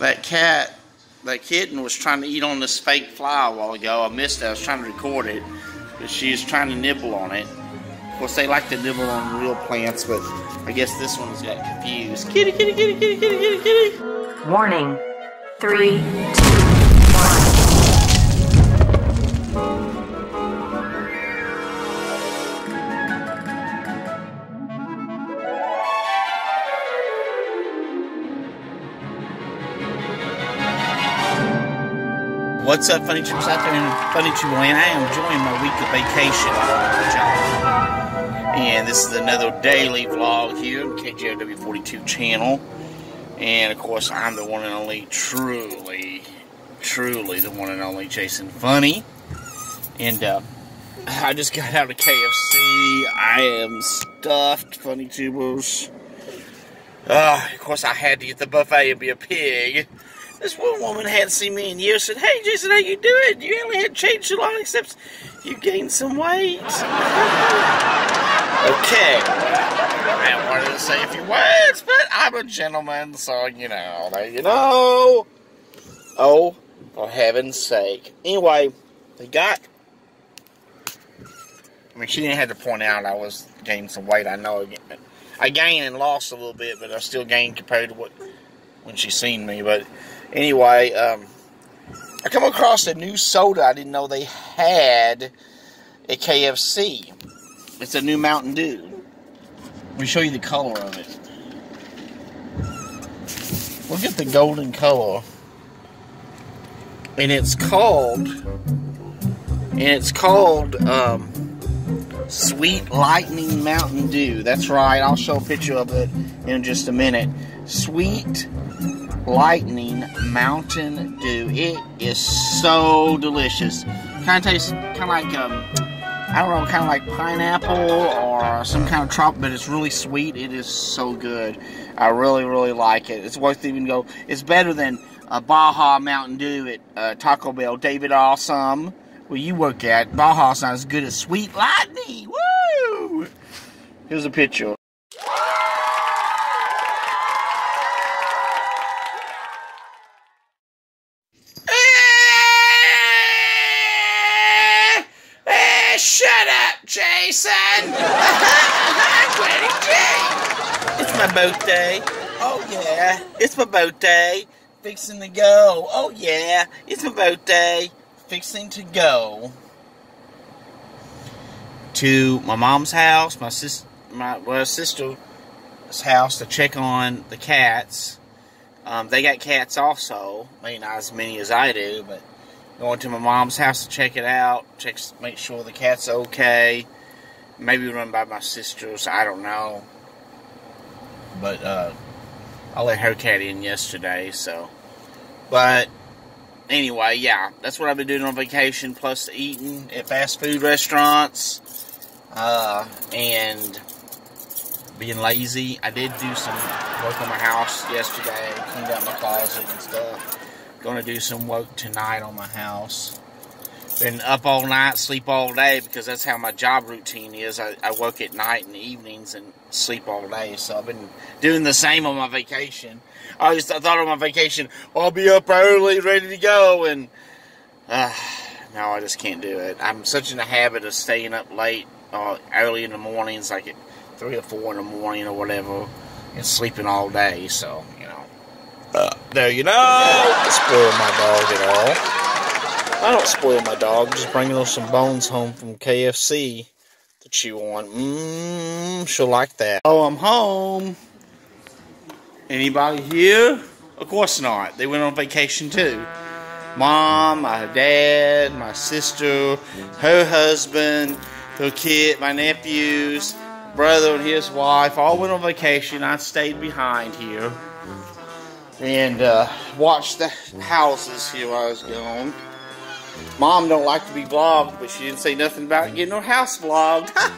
that cat, that kitten was trying to eat on this fake fly a while ago. I missed it. I was trying to record it, but she was trying to nibble on it. Of course, they like to nibble on real plants, but I guess this one's got confused. Kitty, kitty, kitty, kitty, kitty, kitty, kitty. Warning. Three, two, one. What's up, funny trips out there in funny trip land? I am enjoying my week of vacation. And this is another daily vlog here on KJLW42 channel. And of course, I'm the one and only, truly, truly the one and only Jason Funny. And uh, I just got out of KFC. I am stuffed, funny tubers. Uh, of course, I had to get the buffet and be a pig. This one woman hadn't seen me in years. Said, "Hey, Jason, how you doing? You only hadn't changed a lot, except you gained some weight." okay, I wanted to say a few words, but I'm a gentleman, so you know, you know. Oh, for heaven's sake! Anyway, they got. I mean, she didn't have to point out I was gaining some weight. I know I gained and lost a little bit, but I still gained compared to what when she seen me. But anyway, um, I come across a new soda I didn't know they had at KFC. It's a new Mountain Dew. Let me show you the color of it. Look at the golden color. And it's called, and it's called, um, Sweet Lightning Mountain Dew. That's right, I'll show a picture of it in just a minute. Sweet Lightning Mountain Dew. It is so delicious. Kind of tastes kind of like, um, I don't know, kind of like pineapple or some kind of trop, but it's really sweet. It is so good. I really, really like it. It's worth even go. It's better than a Baja Mountain Dew at uh, Taco Bell. David Awesome, where you work at, Baja's not as good as Sweet Lightning. Woo! Here's a picture. Shut up, Jason! Granny J! It's my birthday. Oh, yeah. It's my birthday. Fixing to go. Oh, yeah. It's my birthday. Fixing to go to my mom's house, my sis, my well, sister's house to check on the cats. Um, they got cats also. Maybe not as many as I do, but going to my mom's house to check it out, check, make sure the cat's okay. Maybe run by my sister's. I don't know. But uh, I let her cat in yesterday, so. But anyway, yeah, that's what I've been doing on vacation, plus eating at fast food restaurants, uh, and being lazy. I did do some work on my house yesterday, cleaned out my closet and stuff. Gonna do some work tonight on my house. Been up all night, sleep all day because that's how my job routine is. I, I work at night and evenings and sleep all day. So I've been doing the same on my vacation. I just I thought on my vacation I'll be up early, ready to go, and uh, no, I just can't do it. I'm such in the habit of staying up late, uh, early in the mornings, like at three or four in the morning or whatever, and sleeping all day. So you know. Uh, there you know. Spoil my dog at all. I don't spoil my dog. Just bringing her some bones home from KFC to chew on. Mmm, she'll like that. Oh, I'm home. Anybody here? Of course not. They went on vacation too. Mom, my dad, my sister, her husband, her kid, my nephews, brother and his wife all went on vacation. I stayed behind here and uh, watched the houses here while I was gone. Mom don't like to be vlogged, but she didn't say nothing about getting her house vlogged. uh,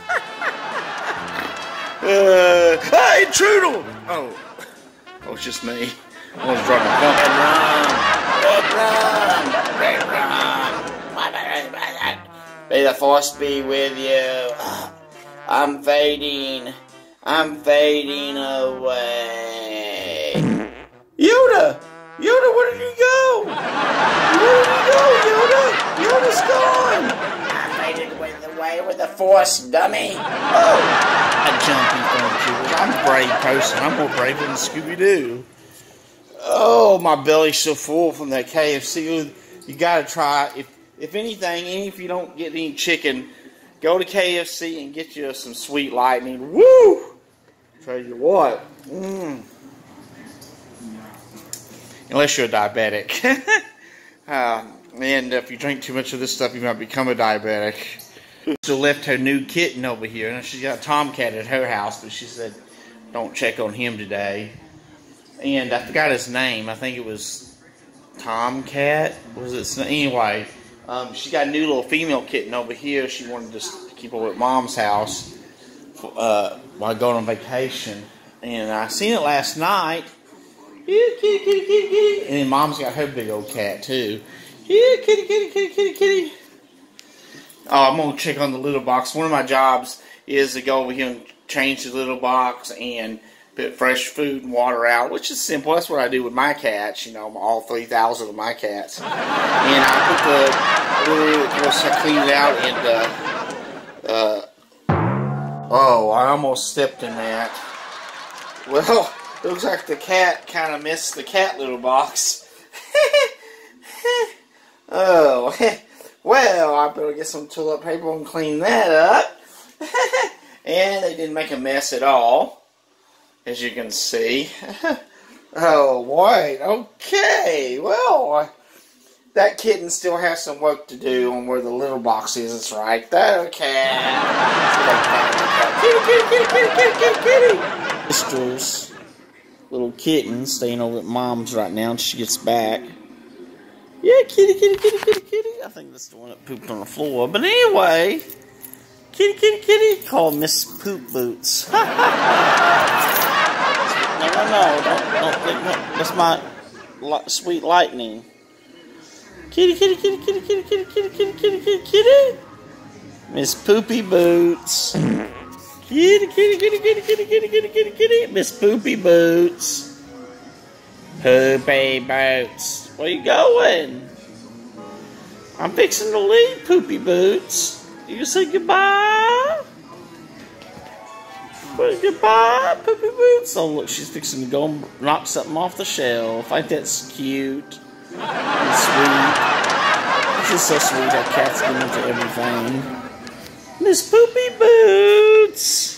hey, Trudel! Oh, oh, it's just me. I was driving a and run. Red run. May the force be with you. I'm fading. I'm fading away. Yoda! Yoda, where did he go? Where did he go, Yoda? Yoda's gone. I made it with the way with the force, dummy. Oh, I jump in front of I'm a brave person. I'm more brave than Scooby Doo. Oh, my belly's so full from that KFC. You gotta try. If if anything, even if you don't get any chicken, go to KFC and get you some sweet lightning. Woo! Tell you what. Mmm unless you're a diabetic. uh, and if you drink too much of this stuff, you might become a diabetic. So left her new kitten over here, and she's got a tomcat at her house, but she said don't check on him today. And I forgot his name. I think it was Tomcat. Was it anyway? Um, she got a new little female kitten over here. She wanted to keep her at mom's house uh, while going on vacation. And I seen it last night Kitty, kitty, kitty, kitty, kitty. And mom's got her big old cat too. Kitty, kitty, kitty, kitty, kitty. Oh, I'm gonna check on the little box. One of my jobs is to go over here and change the little box and put fresh food and water out, which is simple. That's what I do with my cats. You know, all three thousand of my cats. And I put the little, I clean it out and uh, uh, oh, I almost stepped in that. Well. Looks like the cat kind of missed the cat little box. oh, well, I better get some toilet paper and clean that up. and they didn't make a mess at all, as you can see. oh, wait, okay, well, that kitten still has some work to do on where the little box is. It's right there, okay. kitty, kitty, kitty, kitty, kitty, kitty, kitty. Mistress little kitten staying over at mom's right now until she gets back. Yeah, kitty, kitty, kitty, kitty, kitty. I think that's the one that pooped on the floor. But anyway, kitty, kitty, kitty, called Miss Poop Boots. no, no, no, don't, don't, no, that's my sweet lightning. Kitty, kitty, kitty, kitty, kitty, kitty, kitty, kitty, kitty, kitty, kitty. Miss Poopy Boots. Kitty, kitty, kitty, kitty, kitty, kitty, kitty, kitty, kitty. Miss Poopy Boots. Poopy Boots. Where you going? I'm fixing to leave, Poopy Boots. You say goodbye? Well, goodbye, Poopy Boots. Oh, look, she's fixing to go and knock something off the shelf. I think that's cute and sweet. Is so sweet. That cat's getting into everything. Miss Poopy Boots.